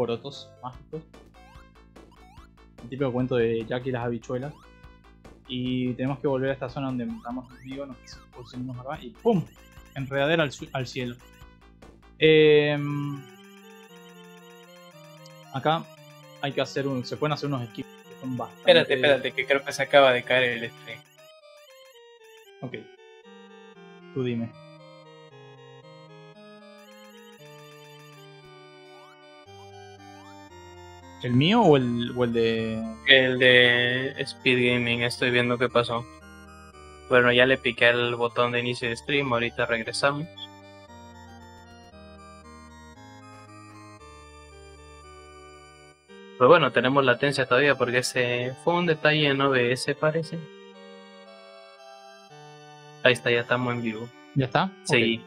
porotos mágicos. El típico cuento de Jack y las habichuelas. Y tenemos que volver a esta zona donde entramos conmigo, nos pusimos acá y ¡pum! Enredadera al, al cielo. Em, acá hay que hacer un. Se pueden hacer unos equipos que son bastante. Espérate, espérate, que creo que se acaba de caer el stream. Ok. Tú dime. ¿El mío o el, o el de.? El de Speed Gaming, estoy viendo qué pasó. Bueno, ya le piqué el botón de inicio de stream, ahorita regresamos. Pues bueno, tenemos latencia todavía porque ese fue un detalle en OBS parece. Ahí está, ya estamos en vivo. ¿Ya está? Sí.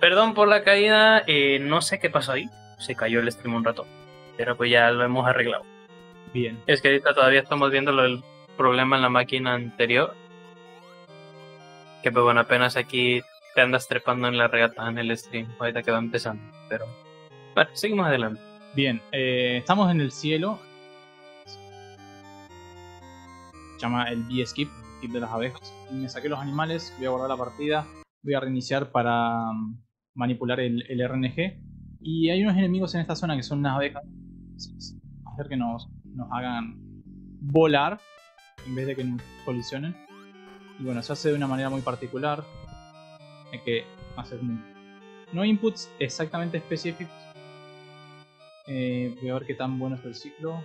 Perdón por la caída, eh, no sé qué pasó ahí. Se cayó el stream un rato. Pero pues ya lo hemos arreglado. Bien. Es que ahorita todavía estamos viendo del problema en la máquina anterior. Que pues bueno, apenas aquí te andas trepando en la regata en el stream. Ahorita que va empezando. Pero bueno, seguimos adelante. Bien, eh, estamos en el cielo. Se llama el B-Skip, skip de las abejas. Y me saqué los animales, voy a guardar la partida. Voy a reiniciar para um, manipular el, el, RNG. Y hay unos enemigos en esta zona que son unas abejas. Hacer que nos, nos hagan volar en vez de que nos colisionen. Y bueno, se hace de una manera muy particular. Hay que hacer no inputs exactamente específicos, eh, voy a ver qué tan bueno es el ciclo.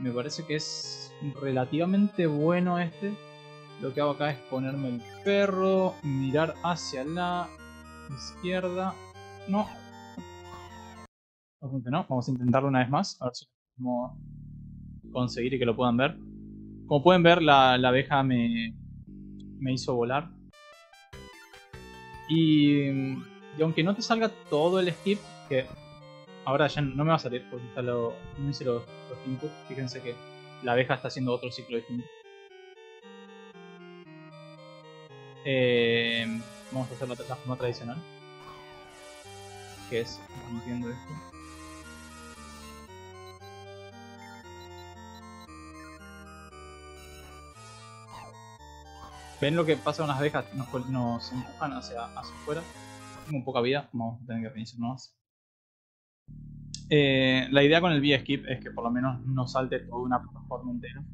Me parece que es relativamente bueno este. Lo que hago acá es ponerme el perro, mirar hacia la izquierda. No. Vamos a intentarlo una vez más. A ver si podemos conseguir y que lo puedan ver. Como pueden ver, la, la abeja me, me hizo volar. Y, y aunque no te salga todo el skip, que Ahora ya no me va a salir porque está lo, no hice los, los. Fíjense que la abeja está haciendo otro ciclo distinto. Eh, vamos a hacer la, la, forma tradicional. Que es rompiendo esto. ¿Ven lo que pasa con las abejas? Nos, nos empujan hacia, hacia afuera. Tengo poca vida, vamos a tener que reiniciar más. Eh, la idea con el V-Skip es que por lo menos no salte toda una plataforma entera.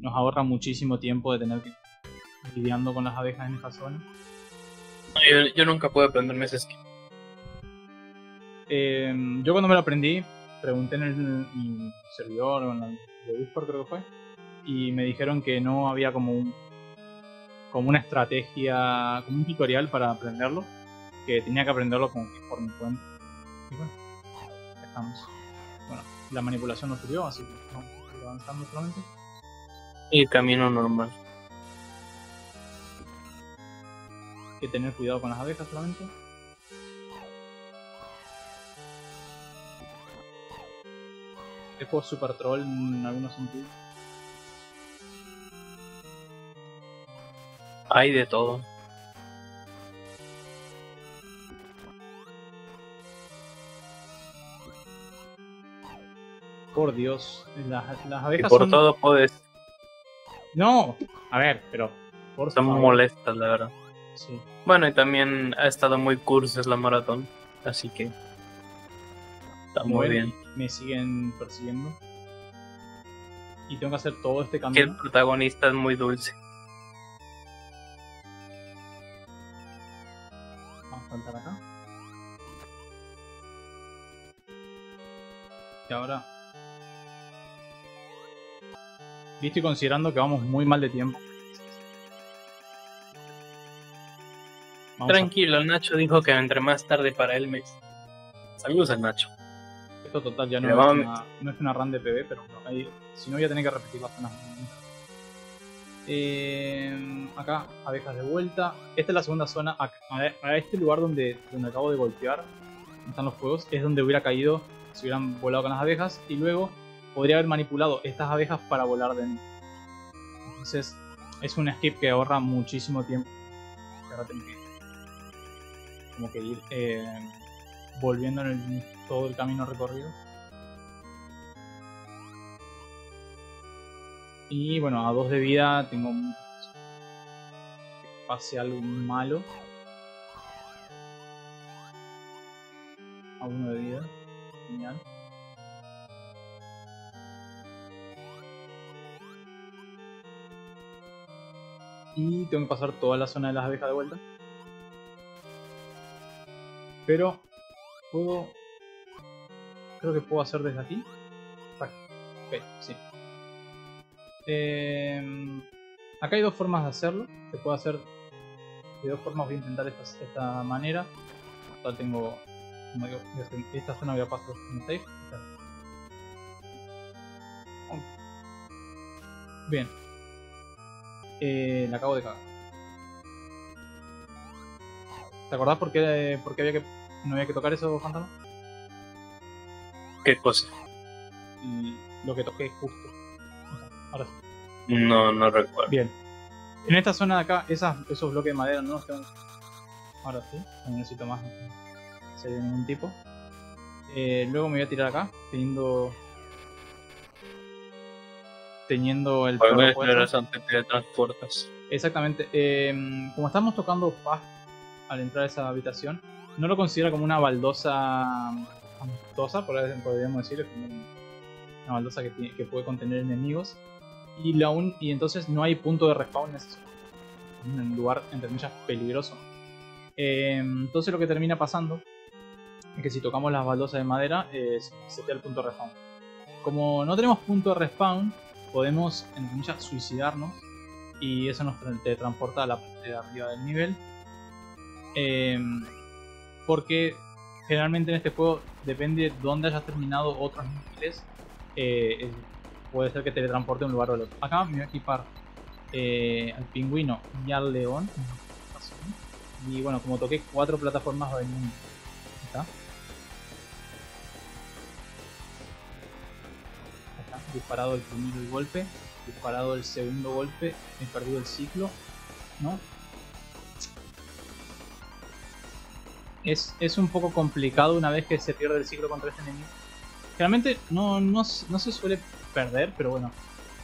Nos ahorra muchísimo tiempo de tener que ir lidiando con las abejas en esa zona. Yo, yo nunca pude aprenderme ese skip. Eh, yo cuando me lo aprendí, pregunté en el, en el servidor o en el de Discord creo que fue, y me dijeron que no había como un como una estrategia, como un tutorial para aprenderlo, que tenía que aprenderlo que por mi cuenta. Y bueno, estamos. Bueno, la manipulación no sirvió, así que vamos avanzando solamente. Y camino normal. Hay que tener cuidado con las abejas solamente. Este juego es super troll en algunos sentidos. Hay de todo. Por Dios, las, las abejas Y por son... todo puedes. No, a ver, pero por Son favor. molestas, la verdad. Sí. Bueno, y también ha estado muy cursos la maratón. Así que. Está muy bien. Me siguen persiguiendo. Y tengo que hacer todo este Que el camino. protagonista es muy dulce. Y estoy considerando que vamos muy mal de tiempo. Vamos a- Tranquilo, el Nacho dijo que entre más tarde para él me. Saludos al Nacho. Esto total ya no, es vamos- una, no es una run de PB, pero si no voy a tener que repetir las zonas. Eh, acá, abejas de vuelta. Esta es la segunda zona. A, a- a este lugar donde, donde acabo de golpear, donde están los fuegos, es donde hubiera caído si hubieran volado con las abejas. Y luego podría haber manipulado estas abejas para volar de mí. Entonces, es un skip que ahorra muchísimo tiempo. Ahora tengo que, como que ir eh, volviendo en el, todo el camino recorrido. Y bueno, a dos de vida tengo que pase algo malo. A uno de vida. Genial. Y tengo que pasar toda la zona de las abejas de vuelta. Pero puedo... Creo que puedo hacer desde aquí. Ok, sí. Eh, acá hay dos formas de hacerlo. Se puede hacer de dos formas. Voy a intentar esta, manera. Tengo... Como digo, esta zona voy a pasar un safe. Bien. Eh, la acabo de cagar. ¿Te acordás por qué, por qué había que, no había que tocar eso, fantasma? ¿Qué cosa? Lo que toqué justo. Ahora sí. No, no recuerdo. Bien. En esta zona de acá, esas, esos bloques de madera no los tengo. Ahora sí, no necesito más. No de ningún tipo. Eh, luego me voy a tirar acá, teniendo. Teniendo el. de transportes. Exactamente. Eh, como estamos tocando paz al entrar a esa habitación, no lo considera como una baldosa amistosa, podríamos decir, como una baldosa que, que puede contener enemigos. Y, la y entonces no hay punto de respawn en ese un lugar, entre comillas, peligroso. Eh, entonces lo que termina pasando es que si tocamos las baldosas de madera, eh, se queda el punto de respawn. Como no tenemos punto de respawn, podemos, entre comillas, suicidarnos. Y eso nos transporta a la parte de arriba del nivel. Em, porque generalmente en este juego depende de dónde hayas terminado otros niveles. Eh, puede ser que teletransporte de un lugar o al otro. Acá me voy a equipar eh, al pingüino y al león. Y bueno, como toqué cuatro plataformas va a venir Está. Disparado el primer golpe. Disparado el segundo golpe. He perdido el ciclo. ¿No? Es, es un poco complicado una vez que se pierde el ciclo contra este enemigo. Generalmente no, no, no se suele perder, pero bueno,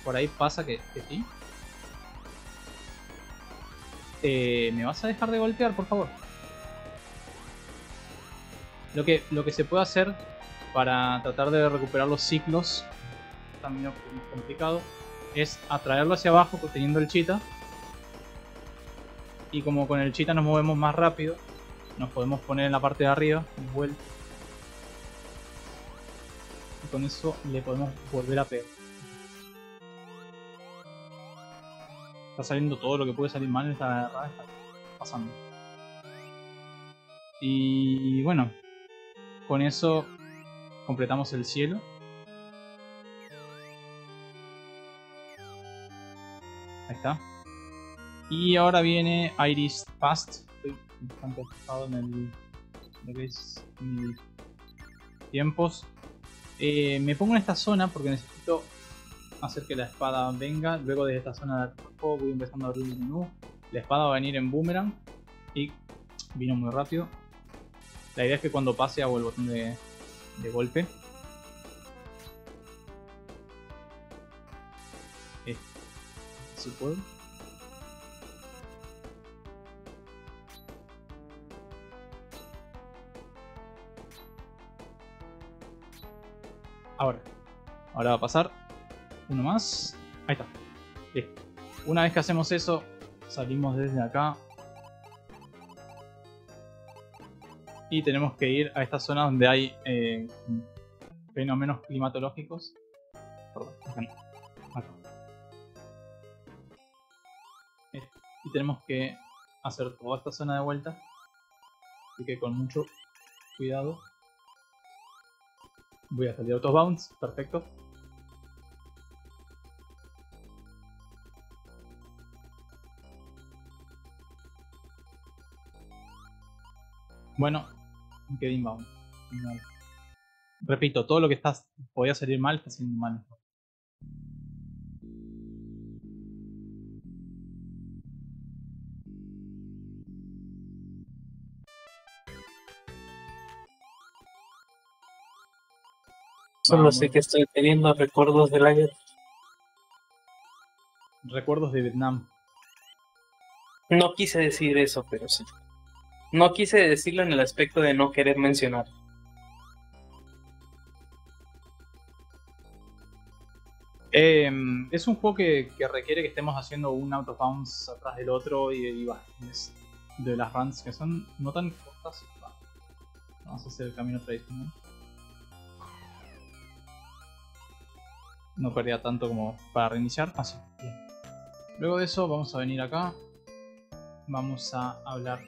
por ahí pasa que, sí. Eh, ¿Me vas a dejar de golpear, por favor? Lo que, lo que se puede hacer para tratar de recuperar los ciclos, también es complicado, es atraerlo hacia abajo teniendo el chita. Y como con el chita nos movemos más rápido, nos podemos poner en la parte de arriba, vuelta con eso le podemos volver a pegar. Está saliendo todo lo que puede salir mal en esta está pasando. Y bueno, con eso completamos el cielo. Y ahora viene Iris Past. Estoy bastante en el, lo que es tiempos. Eh, me pongo en esta zona porque necesito hacer que la espada venga. Luego de esta zona de cuerpo voy empezando a abrir el menú. La espada va a venir en boomerang y vino muy rápido. La idea es que cuando pase hago el botón de golpe. Ahora. Ahora va a pasar. Uno más. Ahí está. Una vez que hacemos eso, salimos desde acá. Y tenemos que ir a esta zona donde hay eh, fenómenos climatológicos. Perdón, acá. Tenemos que hacer toda esta zona de vuelta. Así que con mucho cuidado. Voy a salir auto bounce, perfecto. Bueno, quedé inbound. Repito, todo lo que estás podía salir mal está saliendo mal. Solo sé que estoy teniendo recuerdos del año. recuerdos de Vietnam. No quise decir eso, pero sí. No quise decirlo en el aspecto de no querer mencionar. Em, es un juego que, requiere que estemos haciendo un out of bounds atrás del otro y, va, de las runs que son no tan cortas. Vamos a hacer el camino tradicional. No perdía tanto como para reiniciar. Así, bien. Luego de eso vamos a venir acá. Vamos a hablar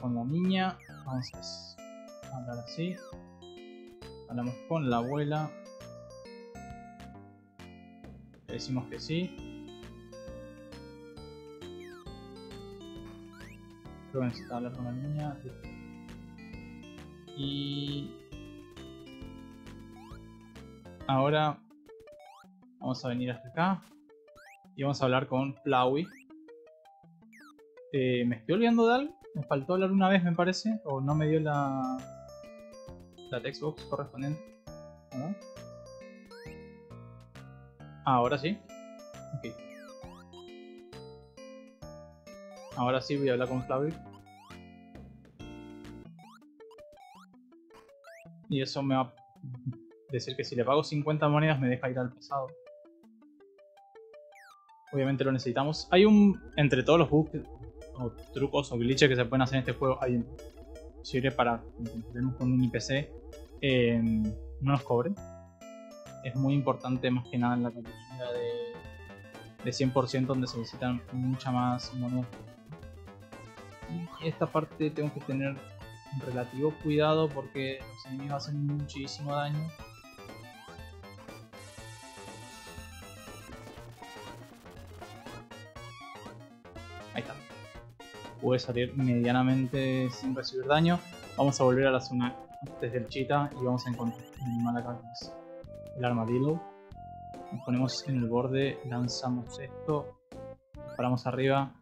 con la niña. Vamos a hablar así. Hablamos con la abuela. Le decimos que sí. Creo que necesita hablar con la niña. Y ahora vamos a venir hasta acá y vamos a hablar con Flowey. Eh, ¿Me estoy olvidando de algo? Me faltó hablar una vez, me parece, o no me dio la, la textbox correspondiente. ahora sí. Ok. Ahora sí voy a hablar con Flowey. Y eso me va a decir que si le pago 50 monedas me deja ir al pasado. Obviamente lo necesitamos. Hay un. Entre todos los bugs o trucos o glitches que se pueden hacer en este juego, hay un. Sirve para. Tenemos con un IPC. Eh, no nos cobren. Es muy importante, más que nada, en la categoría de, de 100%, donde se necesitan mucha más monedas. Esta parte tengo que tener relativo cuidado porque los enemigos hacen muchísimo daño. Puede salir medianamente sin recibir daño. Vamos a volver a la zona desde el chita y vamos a encontrar un animal acá el armadillo. Nos ponemos en el borde, lanzamos esto, paramos arriba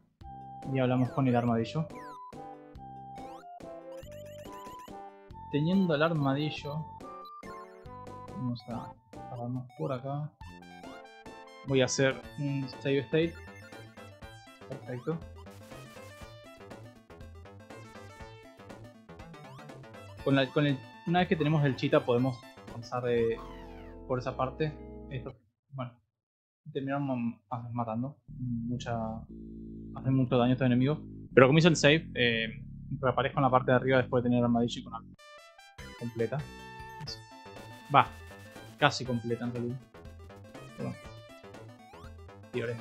y hablamos con el armadillo. teniendo el armadillo, vamos a pararnos por acá. Voy a hacer un save state. Perfecto. Con, una vez que tenemos el chita podemos avanzar por esa parte. Esto, bueno, terminamos matando. Mucha, hacen mucho daño a estos enemigos. Pero como hice el save, eh, reaparezco en la parte de arriba después de tener el armadillo y con completa. Va, casi completa en realidad. Bueno.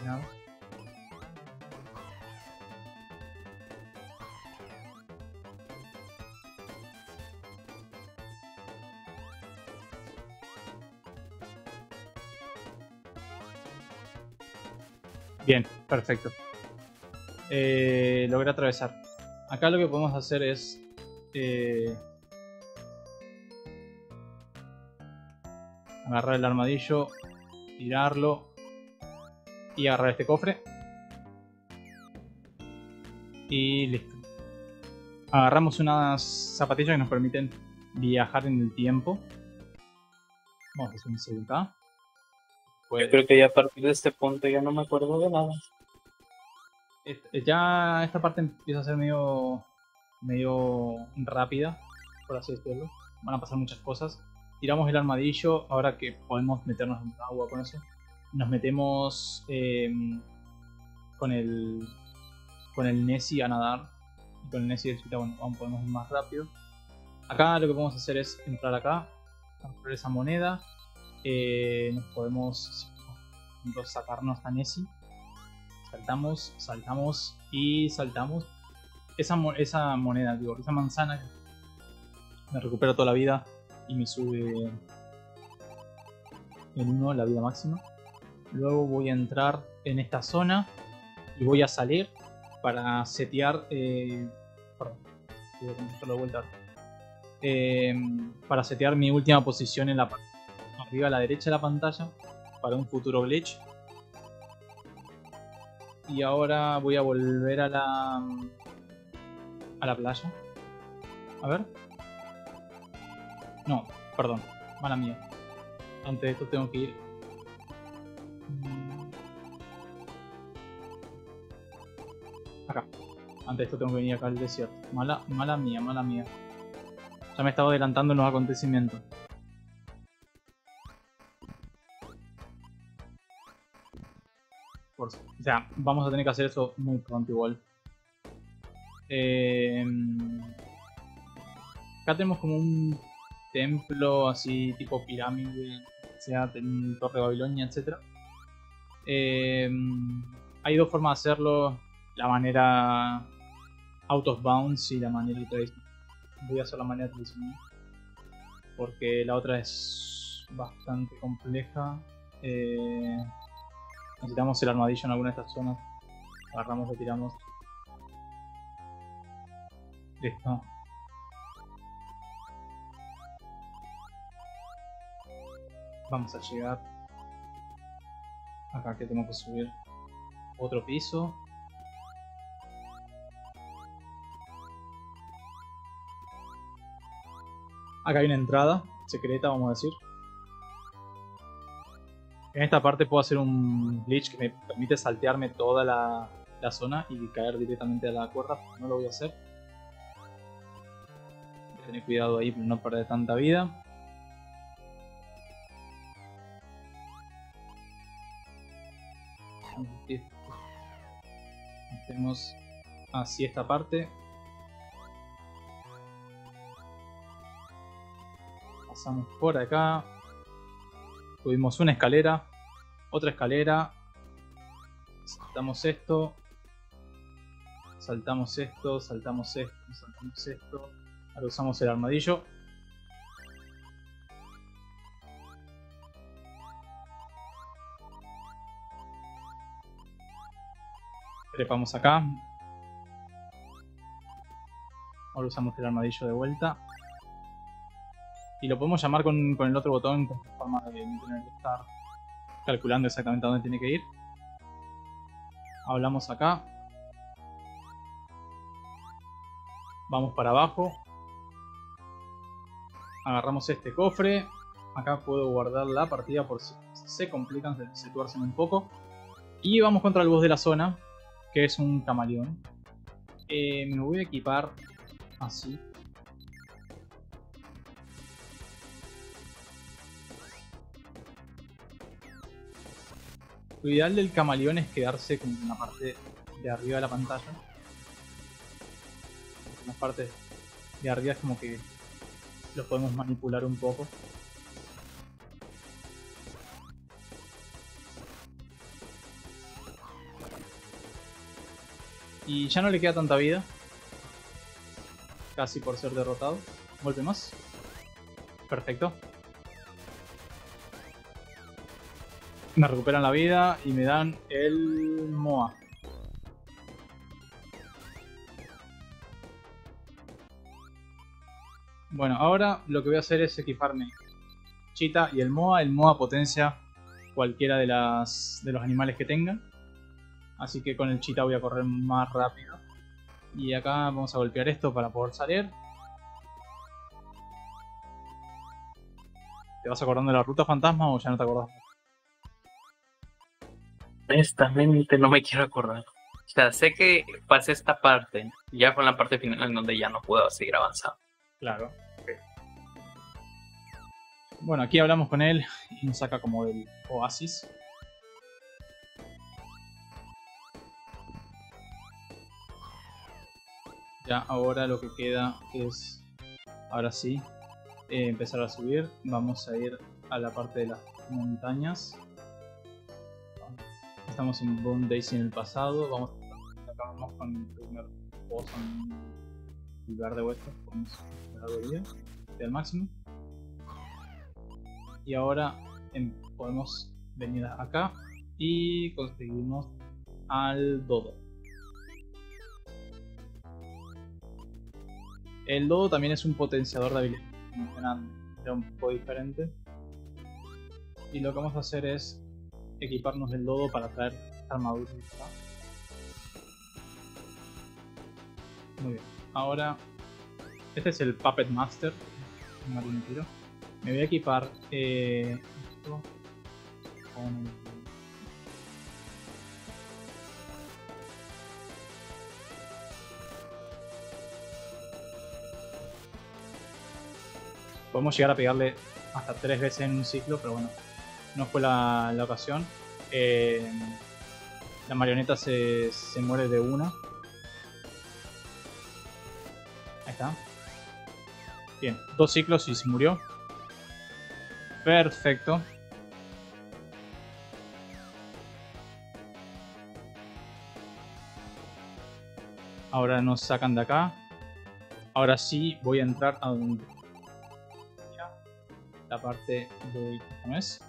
nada. Bien, perfecto. Eh, logré atravesar. Acá lo que podemos hacer es eh, agarrar el armadillo, tirarlo y agarrar este cofre. Y listo. Agarramos unas zapatillas que nos permiten viajar en el tiempo. Vamos a hacer un segundo acá. Yo creo que ya a partir de este punto ya no me acuerdo de nada. Ya esta parte empieza a ser medio, medio rápida, por así decirlo. Van a pasar muchas cosas tiramos el armadillo, ahora que podemos meternos en agua con eso, nos metemos em, con el con el Nessie a nadar. Y con el Nessie bueno, podemos ir más rápido. Acá lo que podemos hacer es entrar acá, comprar esa moneda. Eh, nos podemos sacarnos a Nessie. Saltamos, saltamos y saltamos. Esa, esa moneda, digo, esa manzana me recupera toda la vida y me sube en 1 la vida máxima. Luego voy a entrar en esta zona y voy a salir para setear. Eh, perdón, voy a vuelta. Eh, para setear mi última posición en la parte arriba a la derecha de la pantalla para un futuro glitch. Y ahora voy a volver a la a la playa. A ver. No, perdón, mala mía. Antes de esto tengo que ir. Acá. Antes de esto tengo que venir acá al desierto. Mala, mala mía, mala mía. Ya me estaba adelantando en los acontecimientos. Sea, vamos a tener que hacer eso muy pronto igual. Eh, acá tenemos como un templo así tipo pirámide, sea Torre Babilonia, etc. Eh, hay dos formas de hacerlo. La manera out of bounds y la manera tradicional. Voy a hacer la manera tradicional. Porque la otra es bastante compleja. Eh, necesitamos el armadillo en alguna de estas zonas. Agarramos, lo tiramos. Listo. Vamos a llegar. Acá que tengo que subir otro piso. Acá hay una entrada secreta, vamos a decir. En esta parte puedo hacer un glitch que me permite saltearme toda la, zona y caer directamente a la cuerda. No lo voy a hacer. Tener cuidado ahí para no perder tanta vida. Tenemos así esta parte. Pasamos por acá. Subimos una escalera. Otra escalera. Saltamos esto. Saltamos esto, saltamos esto, saltamos esto. Ahora usamos el armadillo. Trepamos acá. Ahora usamos el armadillo de vuelta. Y lo podemos llamar con, el otro botón, con forma de tener que estar calculando exactamente a dónde tiene que ir. Hablamos acá. Vamos para abajo. Agarramos este cofre. Acá puedo guardar la partida por si se complican, se tuercen un poco. Y vamos contra el boss de la zona, que es un camaleón. Eh, me voy a equipar así. Lo ideal del camaleón es quedarse como en la parte de arriba de la pantalla. En la parte de arriba es como que lo podemos manipular un poco. Y ya no le queda tanta vida. Casi por ser derrotado. Golpe más. Perfecto. Me recuperan la vida y me dan el Moa. Bueno, ahora lo que voy a hacer es equiparme Chita y el Moa. El Moa potencia cualquiera de, las, de los animales que tenga. Así que con el Chita voy a correr más rápido. Y acá vamos a golpear esto para poder salir. ¿Te vas acordando de la ruta fantasma o ya no te acordás? Honestamente no me quiero acordar. O sea, sé que pasé esta parte. Ya fue en la parte final en donde ya no puedo seguir avanzando. Claro. Bueno, aquí hablamos con él y nos saca como del oasis. Ya ahora lo que queda es, ahora sí, eh, empezar a subir. Vamos a ir a la parte de las montañas. Estamos en Bone Daisy en el pasado. Vamos, acabamos con el primer boss en lugar de vuestro. Podemos la vida al máximo. Y ahora em, podemos venir acá y conseguimos al dodo. El dodo también es un potenciador de habilidad, era un poco diferente. Y lo que vamos a hacer es equiparnos del lodo para traer armadura. Muy bien. Ahora, este es el Puppet Master. No tiene tiro. Me voy a equipar eh, esto con Podemos llegar a pegarle hasta tres veces en un ciclo, pero bueno, no fue la, ocasión. Eh, la marioneta se, se muere de una. Ahí está. Bien, dos ciclos y se murió. Perfecto. Ahora nos sacan de acá. Ahora sí voy a entrar a donde... La parte de... ¿Cómo es?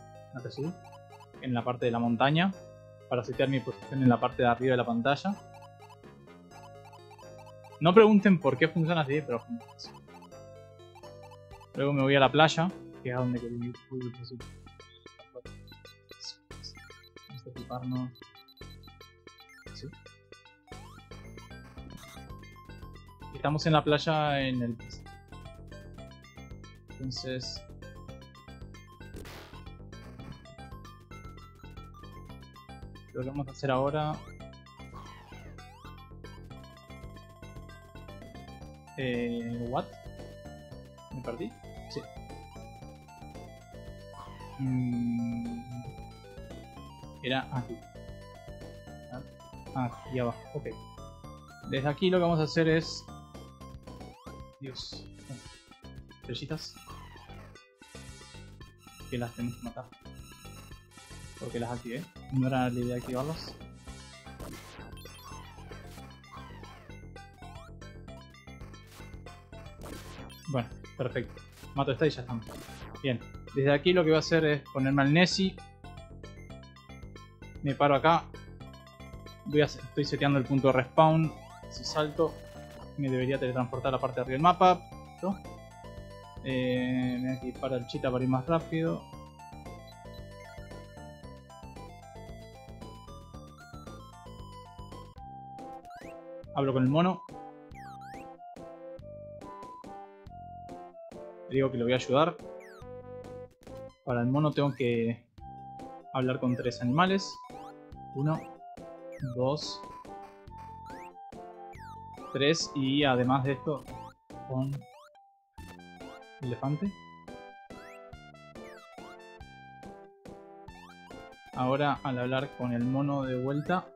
En la parte de la montaña. Para setear mi posición en la parte de arriba de la pantalla. No pregunten por qué funciona así, pero funciona así. Luego me voy a la playa, que es a donde quería ir. Vamos a equiparnos. Estamos en la playa en el... Entonces... Lo que vamos a hacer ahora... Eh, ¿What? ¿Me perdí? Sí. Mm, era aquí. Ah, aquí abajo. Ok. Desde aquí lo que vamos a hacer es Dios. Estrellitas. Que las tenemos que matar. Porque las activé. No era la idea activarlas. Bueno, perfecto. Mato esta y ya estamos. Bien. Desde aquí lo que voy a hacer es ponerme al Nessie. Me paro acá. Voy a, estoy seteando el punto de respawn. Si salto, me debería teletransportar a la parte de arriba del mapa. Eh, me voy a equipar al chita para ir más rápido. Hablo con el mono. Le digo que lo voy a ayudar. Para el mono tengo que hablar con tres animales. Uno, dos, 3 y además de esto con elefante. Ahora al hablar con el mono de vuelta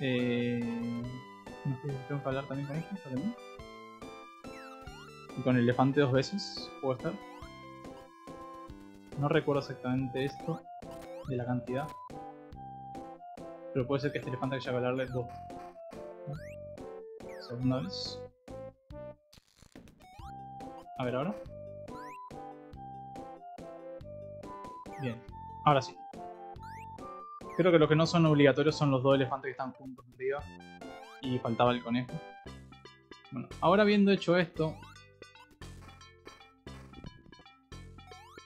eh, no sé, tengo que hablar también con este también. Y con el elefante dos veces, puedo estar. No recuerdo exactamente esto de la cantidad. Pero puede ser que este elefante haya que hablarle dos Segunda vez. A ver ahora. Bien, ahora sí. Creo que lo que no son obligatorios son los dos elefantes que están juntos arriba. Y faltaba el conejo. Bueno, ahora habiendo hecho esto...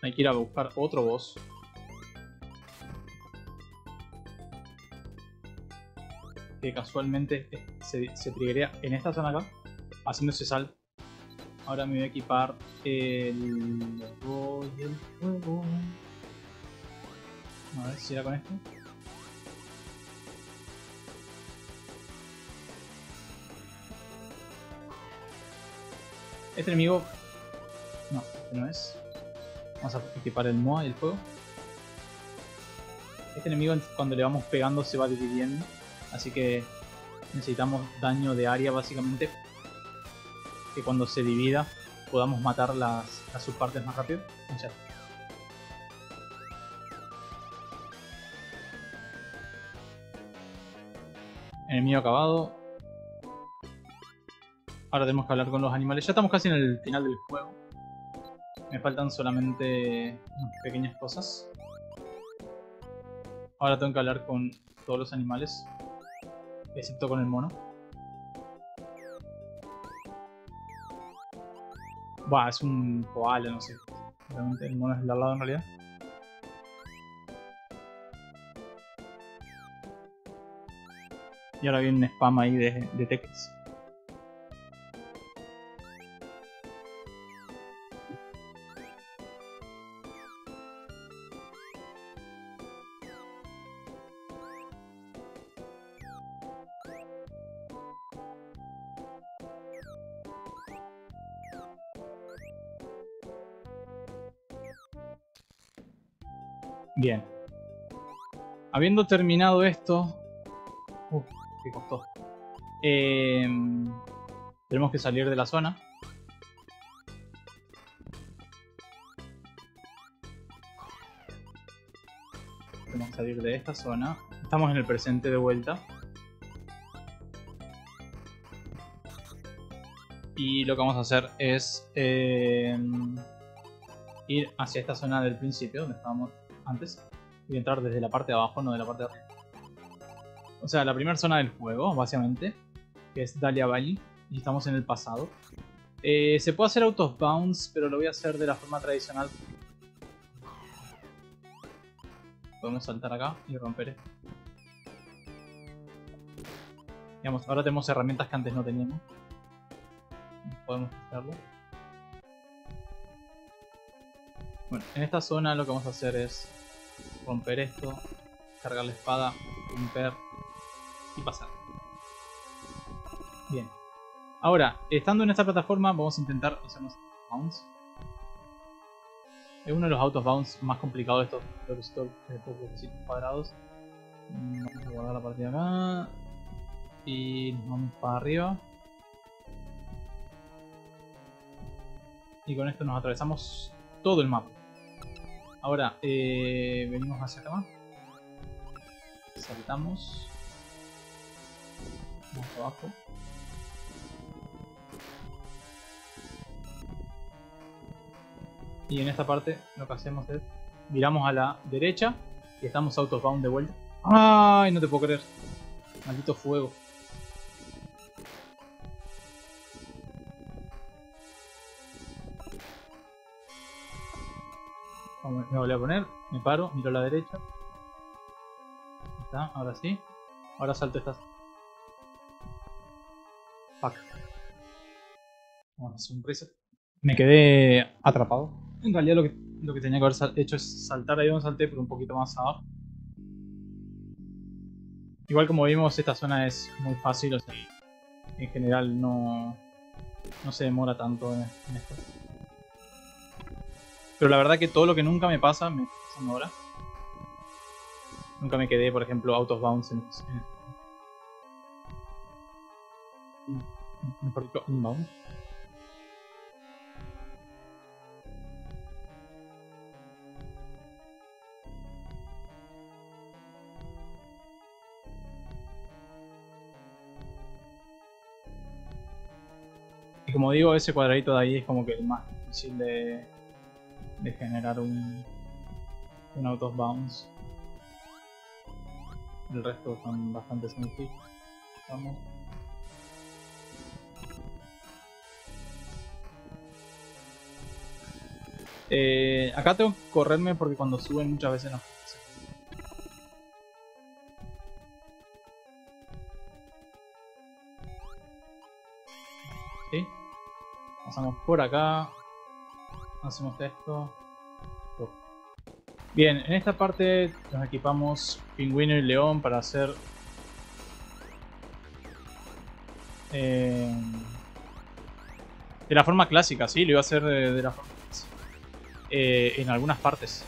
Hay que ir a buscar otro boss. que casualmente se, se en esta zona acá, haciendo ese sal. Ahora me voy a equipar el y el fuego. A ver si era con esto. Este enemigo... No, este no es. Vamos a equipar el MOA y el fuego. Este enemigo cuando le vamos pegando se va dividiendo. Así que necesitamos daño de área básicamente. Que cuando se divida podamos matar las, las subpartes más rápido. Enemigo acabado. Ahora tenemos que hablar con los animales. Ya estamos casi en el final del juego. Me faltan solamente pequeñas cosas. Ahora tengo que hablar con todos los animales excepto con el mono. Buah, es un koala, no sé. Realmente el mono es el al lado en realidad. Y ahora viene un spam ahí de, de Bien. Habiendo terminado esto... Uf, qué costó. Eh, tenemos que salir de la zona. Tenemos que salir de esta zona. Estamos en el presente de vuelta. Y lo que vamos a hacer es eh, ir hacia esta zona del principio, donde estábamos antes. Y entrar desde la parte de abajo, no de la parte de arriba. O sea, la primera zona del juego, básicamente. Que es Dahlia Valley. Y estamos en el pasado. Eh, se puede hacer out of bounds, pero lo voy a hacer de la forma tradicional. Podemos saltar acá y romper. Digamos, ahora tenemos herramientas que antes no teníamos. Podemos hacerlo. Bueno, en esta zona lo que vamos a hacer es romper esto, cargar la espada, romper y pasar. Bien. Ahora, estando en esta plataforma, vamos a intentar hacernos bounce. Es uno de los autos bounce más complicados de estos, de cuadrados. Mm, vamos a guardar la partida acá. Y nos vamos para arriba. Y con esto nos atravesamos todo el mapa. Ahora, eh, venimos hacia acá. Saltamos. Vamos abajo. Y en esta parte lo que hacemos es miramos a la derecha y estamos out of bound de vuelta. ¡Ay! No te puedo creer. Maldito fuego. Me a poner, me paro, miro a la derecha. Ahora sí. Ahora salto estas. Fuck. Vamos a un reset. Me quedé atrapado. En realidad lo que, lo que tenía que haber hecho es saltar ahí donde salté, pero un poquito más abajo. Igual como vimos, esta zona es muy fácil, o sea, en general no, no se demora tanto en esto. Pero la verdad que todo lo que nunca me pasa, me pasa ahora. Nunca me quedé, por ejemplo, out of bounds en... en... Y como digo, ese cuadradito de ahí es como que el más difícil de, de generar un, un out of bounds. El resto son bastante sencillos. Vamos. Eh, acá tengo que correrme porque cuando suben muchas veces no. Pasamos por acá hacemos esto. Bien, en esta parte nos equipamos pingüino y león para hacer... Eh, de la forma clásica, sí, lo iba a hacer de, la forma clásica. Eh, en algunas partes.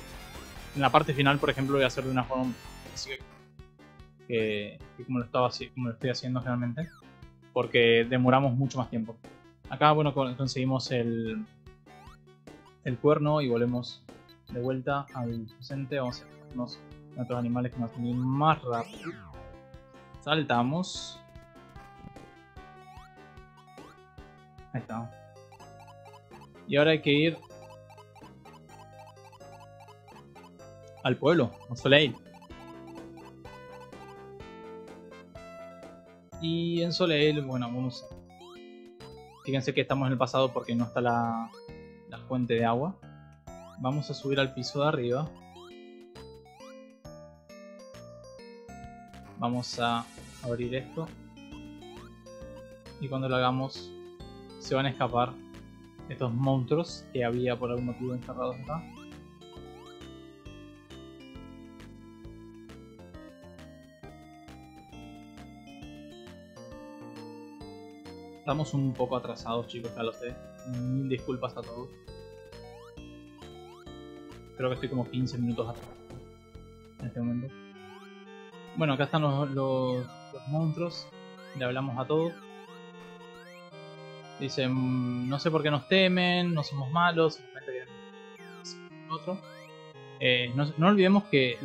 En la parte final, por ejemplo, lo voy a hacer de una forma clásica. Que, como, lo estaba, como lo estoy haciendo generalmente. Porque demoramos mucho más tiempo. Acá, bueno, conseguimos el, el cuerno y volvemos de vuelta al presente. Vamos a hacernos otros animales que nos más rápido. Saltamos. Ahí está. Y ahora hay que ir al pueblo, a Soleil. Y en Soleil, bueno, vamos. Fíjense que estamos en el pasado porque no está la, la fuente de agua. Vamos a subir al piso de arriba. Vamos a abrir esto. Y cuando lo hagamos se van a escapar estos monstruos que había por algún motivo encerrados acá. Estamos un poco atrasados chicos, ya lo sé. Mil disculpas a todos. Creo que estoy como 15 minutos atrás. en este momento. Bueno, acá están los, los, los monstruos. Le hablamos a todos. Dicen, no sé por qué nos temen, no somos malos, otro. Eh, no, olvidemos que,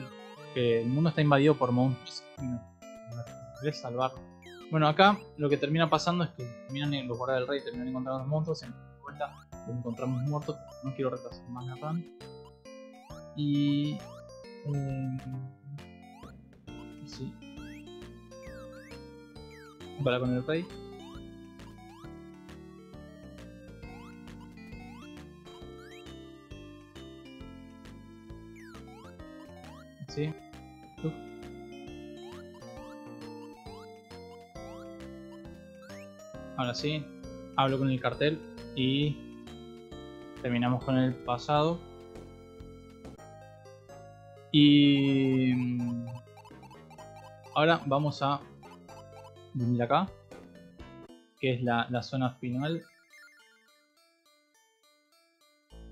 el mundo está invadido por monstruos. debe salvar. Bueno, acá lo que termina pasando es que terminan los guardas del rey terminan encontrando los monstruos, los encontramos muertos, no quiero retrasar más la run. Y... eh, sí. Para con el rey. Sí. Ahora sí, hablo con el cartel y terminamos con el pasado. Y mm, ahora vamos a venir acá, que es la, la zona final.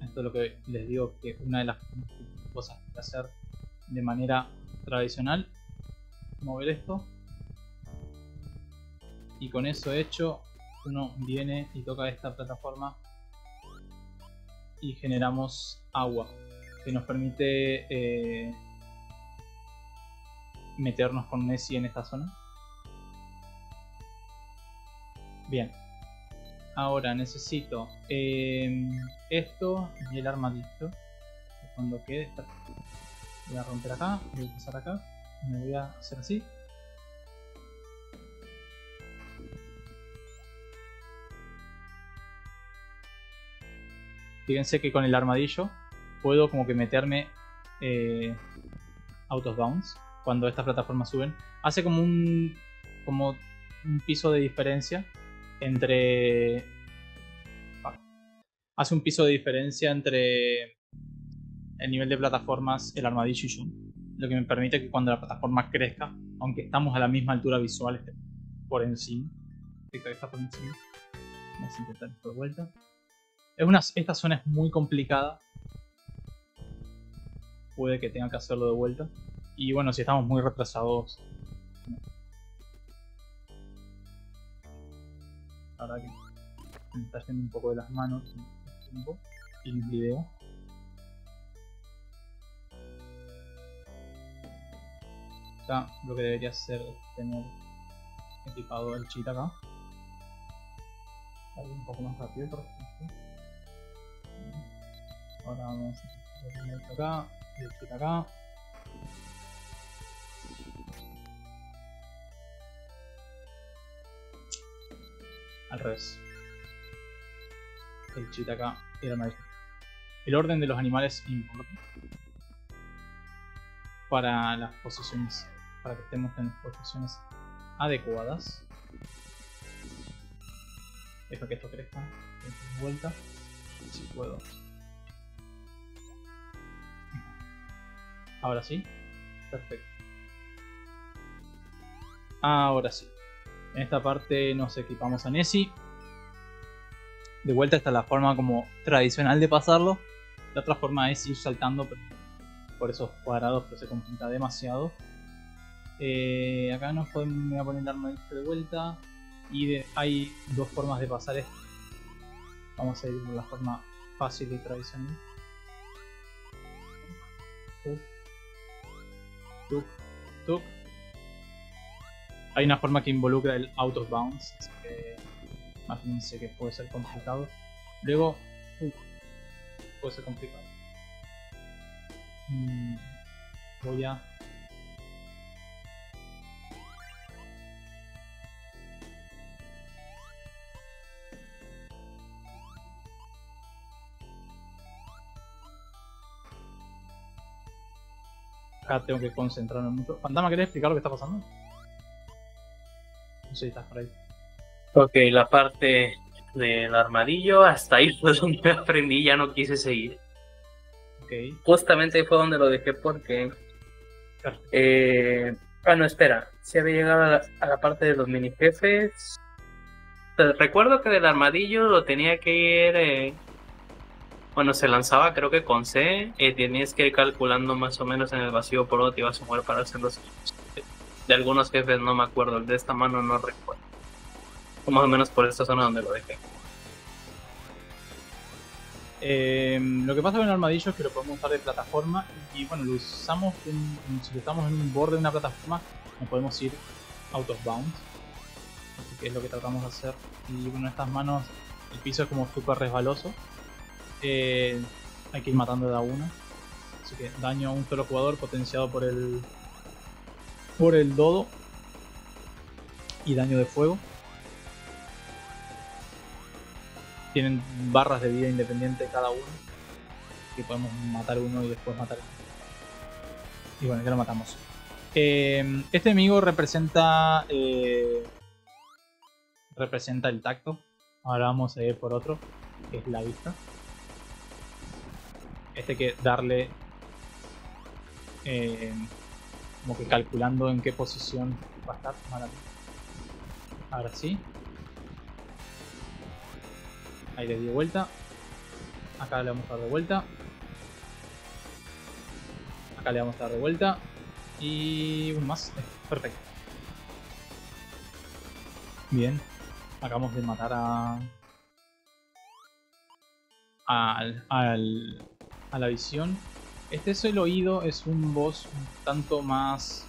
Esto es lo que les digo que una de las cosas que hacer de manera tradicional. Mover esto. Y con eso hecho, uno viene y toca esta plataforma y generamos agua que nos permite eh, meternos con Nessie en esta zona. Bien. Ahora necesito eh, esto y el armadillo. Cuando quede, voy a romper acá, voy a pasar acá, me voy a hacer así. Fíjense que con el armadillo puedo como que meterme eh, out of bounds cuando estas plataformas suben. Hace como un como un piso de diferencia entre ah, hace un piso de diferencia entre el nivel de plataformas, el armadillo y yo. Lo que me permite que cuando la plataforma crezca, aunque estamos a la misma altura visual, por encima. Que está por encima. Vamos a intentar de vuelta. Es una, esta zona es muy complicada. Puede que tenga que hacerlo de vuelta. Y bueno, si estamos muy retrasados. La verdad que me está yendo un poco de las manos el tiempo y el video. Acá lo que debería es tener equipado el cheat acá. Un poco más rápido, por ejemplo. Ahora vamos a poner esto acá y cheat acá. Al revés. El cheat acá y el armadillo. El orden de los animales importa para las posiciones, para que estemos en las posiciones adecuadas. Dejo que esto crezca, vuelta, si puedo. Ahora sí, perfecto. Ahora sí. En esta parte nos equipamos a Nessie. De vuelta esta es la forma como tradicional de pasarlo. La otra forma es ir saltando por esos cuadrados, pero se complica demasiado. Eh, acá nos podemos, me voy a poner el armadillo de vuelta. Y de- hay dos formas de pasar esto. Vamos a ir por la forma fácil y tradicional. Tuk, tuk. Hay una forma que involucra el out of bounds, así que imagínense que puede ser complicado. Luego, uf, puede ser complicado. Mm, voy a acá tengo que concentrarme mucho. Fantasma, ¿querés explicar lo que está pasando? No sé si estás por ahí. Ok, la parte del armadillo, hasta ahí fue donde aprendí, ya no quise seguir. Ok. Justamente ahí fue donde lo dejé porque... Eh... Ah, no, espera. Se había llegado a la, a la parte de los mini jefes. Recuerdo que del armadillo lo tenía que ir... eh, Bueno, se lanzaba creo que con C, y tenías que ir calculando más o menos en el vacío por donde te ibas a mover para hacer los de algunos jefes no me acuerdo, el de esta mano no recuerdo. Más o menos por esta zona donde lo dejé. Eh, lo que pasa con el armadillo es que lo podemos usar de plataforma y bueno, lo usamos en, si estamos en un borde de una plataforma, no podemos ir out of bounds, que es lo que tratamos de hacer. Y bueno, estas manos, el piso es como súper resbaloso, hay que ir matando de a uno. Así que daño a un solo jugador potenciado por el por el dodo y daño de fuego. tienen barras de vida independiente cada uno. Que podemos matar uno y después matar uno. Y bueno, ya lo matamos. Eh, este enemigo representa. Eh, representa el tacto. Ahora vamos a ir por otro, que es la vista. Este que darle. Eh, como que calculando en qué posición va a estar. Ahora sí. Ahí le di vuelta. Acá le vamos a dar de vuelta. Acá le vamos a dar de vuelta. Y un más. Perfecto. Bien. Acabamos de matar a... Al, al, a la visión. Este es el oído, es un boss un tanto más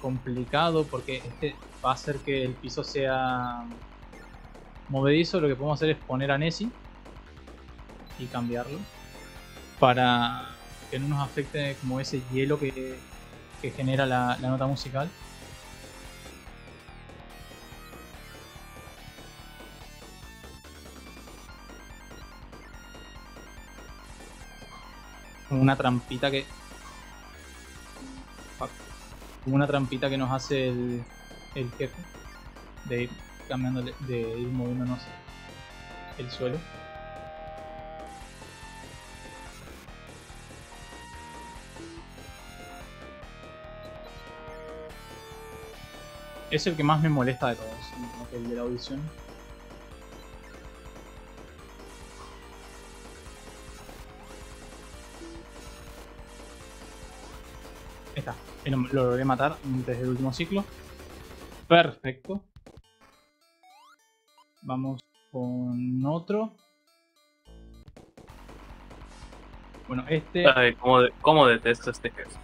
complicado porque este va a hacer que el piso sea movedizo, lo que podemos hacer es poner a Nessie y cambiarlo para que no nos afecte como ese hielo que, genera la, la nota musical. Una trampita que una trampita que nos hace el, el jefe de ir cambiando de ir moviéndonos el suelo. Es el que más me molesta de todos, el de la audición. Está, lo logré matar desde el último ciclo. Perfecto. Vamos con otro. Bueno, este... Ay, ¿cómo, detesto este jefe?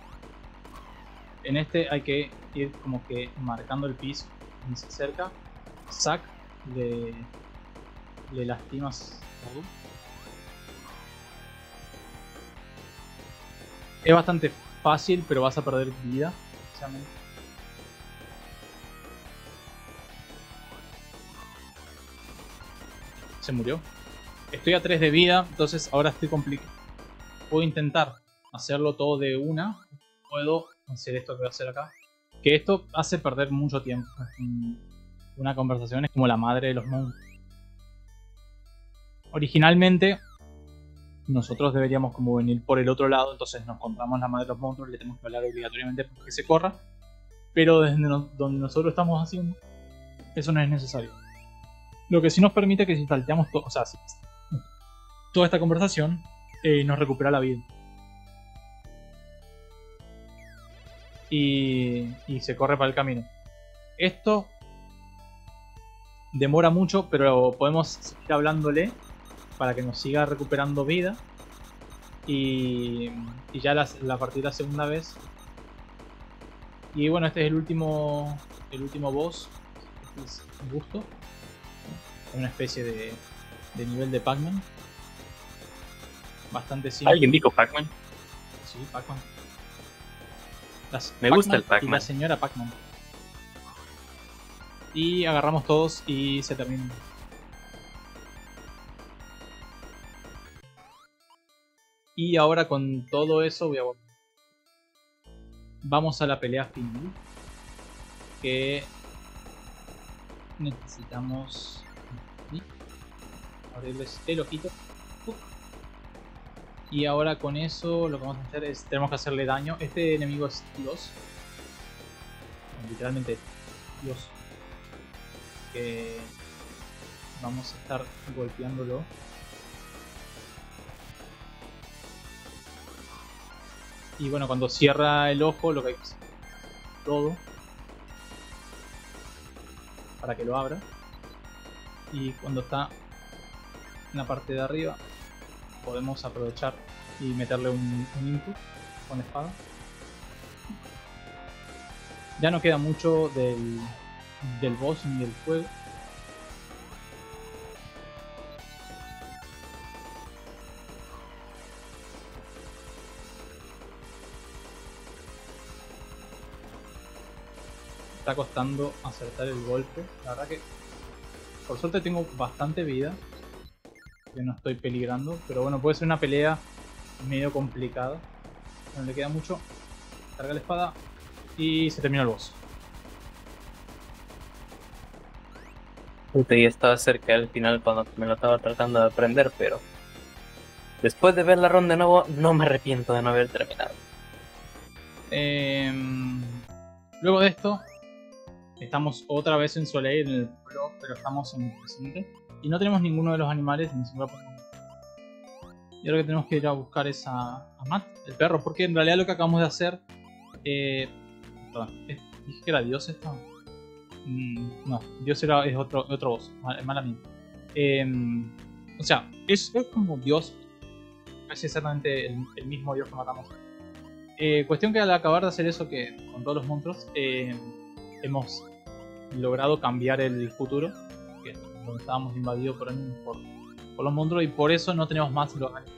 En este hay que ir como que marcando el piso se acerca. Zack le, le lastimas Es bastante fácil, pero vas a perder vida. se murió. Estoy a 3 de vida, entonces ahora estoy complicado. Puedo intentar hacerlo todo de una. Puedo hacer esto que voy a hacer acá. Que esto hace perder mucho tiempo. Una conversación es como la madre de los monstruos. Originalmente, nosotros deberíamos como venir por el otro lado, entonces nos encontramos la madre de los monstruos, le tenemos que hablar obligatoriamente porque se corra. Pero desde donde nosotros estamos haciendo, eso no es necesario. Lo que sí nos permite que si salteamos o sea, toda esta conversación, eh, nos recupera la vida. Y, y se corre para el camino. Esto demora mucho, pero podemos seguir hablándole para que nos siga recuperando vida. Y, y ya la, la partida segunda vez. Y bueno, este es el último el último boss. Este es gusto una especie de, de nivel de Pac-Man. Bastante simple. ¿Alguien dijo Pac-Man? Sí, Pac-Man. Me gusta el Pac-Man. la señora Pac-Man. Y agarramos todos y se termina. Y ahora con todo eso voy a Vamos a la pelea final. Que necesitamos abrirles el ojito. Y ahora con eso lo que vamos a hacer es, tenemos que hacerle daño. Este enemigo es Dios. Literalmente Dios. Que vamos a estar golpeándolo. Y bueno, cuando cierra el ojo, lo que hay que hacer todo para que lo abra. Y cuando está en la parte de arriba, podemos aprovechar y meterle un, un input con espada. Ya no queda mucho del, del boss ni del juego. Está costando acertar el golpe. La verdad que por suerte tengo bastante vida. Que no estoy peligrando. Pero bueno, puede ser una pelea medio complicada. No le queda mucho. Carga la espada. Y se termina el boss. Ya estaba cerca del final cuando me lo estaba tratando de aprender, pero después de ver la ronda de nuevo, no me arrepiento de no haber terminado. Em, luego de esto, estamos otra vez en Soleil, en el blog, pero estamos en el presente. Y no tenemos ninguno de los animales, ni siquiera podemos. Y ahora que tenemos que ir a buscar es a, a Matt, el perro, porque en realidad lo que acabamos de hacer. Eh, perdón, es- dije que era Dios esto. Mm, no, Dios era, es otro, otro voz, mal, mala mía. Em, o sea, es, es como Dios, casi exactamente el, el mismo Dios que matamos. Eh, cuestión que al acabar de hacer eso que con todos los monstruos, eh, hemos logrado cambiar el futuro, que donde estábamos invadidos por, por, por los monstruos y por eso no tenemos más los animales.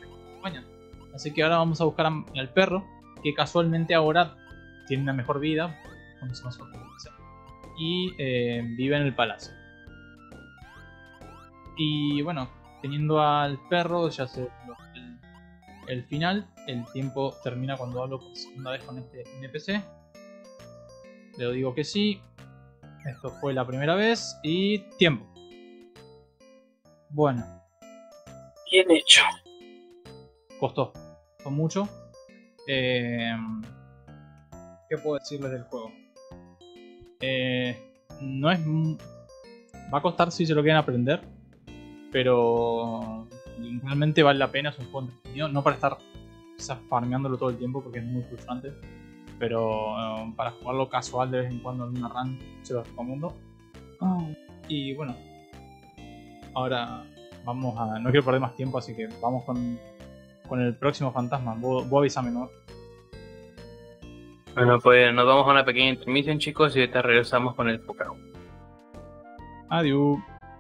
Así que ahora vamos a buscar al perro, que casualmente ahora tiene una mejor vida, y eh, vive en el palacio. Y bueno, teniendo al perro, ya lo- el, el final. El tiempo termina cuando hablo por segunda vez con este NPC. Le digo que sí. Esto fue la primera vez. Y tiempo. Bueno, Bien hecho. costó. Costó mucho. Eh, ¿Qué puedo decirles del juego? Eh, no es. Va a costar si se lo quieren aprender. Pero realmente vale la pena. Es un juego entretenido. No para estar quizás farmeándolo todo el tiempo porque es muy frustrante. Pero eh, para jugarlo casual de vez en cuando en una run se lo recomiendo. Y bueno. Ahora vamos a. No quiero perder más tiempo, así que vamos con, con el próximo fantasma. Vos, vos avísame, ¿no? Bueno, pues nos vamos a una pequeña intermisión, chicos, y ahorita regresamos con el Focao. Adiós.